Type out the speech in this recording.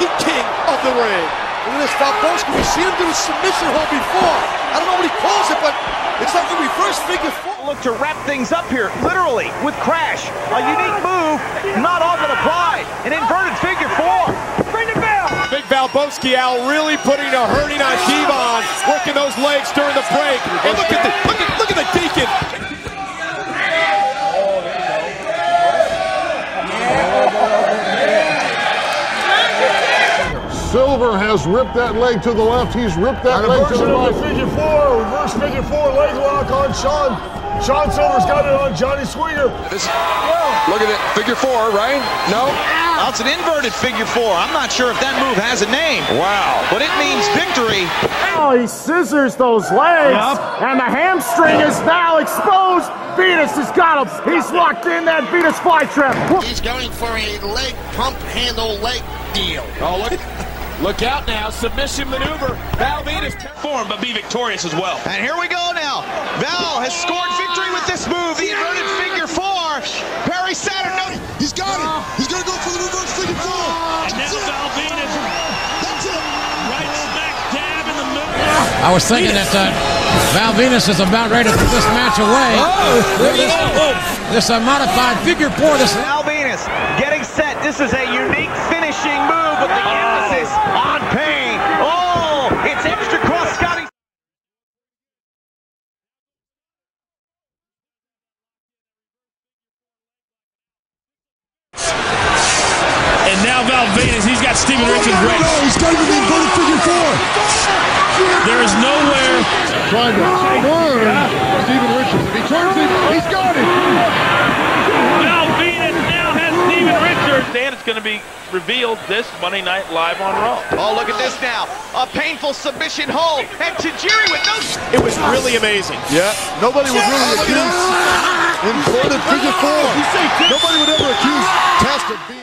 the king of the ring. Look at this, Valbowski. We've seen him do a submission hold before. I don't know what he calls it, but it's like a reverse figure four. Look to wrap things up here, literally, with Crash. A unique move, not often applied. An inverted figure four. Bring the bell. Big Valbowski Al really putting a hurting on Devon, working those legs during the break. And look at the look at look at the Deacon. Silver has ripped that leg to the left. He's ripped that leg to the right. figure four, reverse figure four leg lock on Sean. Sean Silver's got it on Johnny Swinger. This, look at it, figure four, right? No? That's an inverted figure four. I'm not sure if that move has a name. Wow. But it means victory. Oh, he scissors those legs, and the hamstring is now exposed. Venis has got him. He's locked in that Venis flytrap. He's going for a leg pump handle leg deal. Oh look. Look out now, submission maneuver. Val Venis Form, but be victorious as well. And here we go now. Val has scored victory with this move, the inverted figure four. Perry Saturn, no. He's got it. He's going to go for the reverse figure four. And now Val Venis That's it. right smack dab in the middle. I was thinking that uh, Val Venis is about ready to put this match away. This uh, modified figure four. This Val Venis getting set. This is a unique finishing move with the emphasis on pain. Oh, it's extra cross Scotty. And now Val Venis, he's got Steven Richards oh, ready. No, he's got him in the inverted figure four. There is nowhere. Trying to turn Steven Richards. If he turns it, he's got it. Val Venis now has Steven Richards, and it's going to be revealed this Monday Night Live on Raw. Oh, look at this now. A painful submission hold. And Tajiri with no. It was really amazing. Yeah, nobody would really accuse inverted figure four. Nobody would ever accuse Test of being.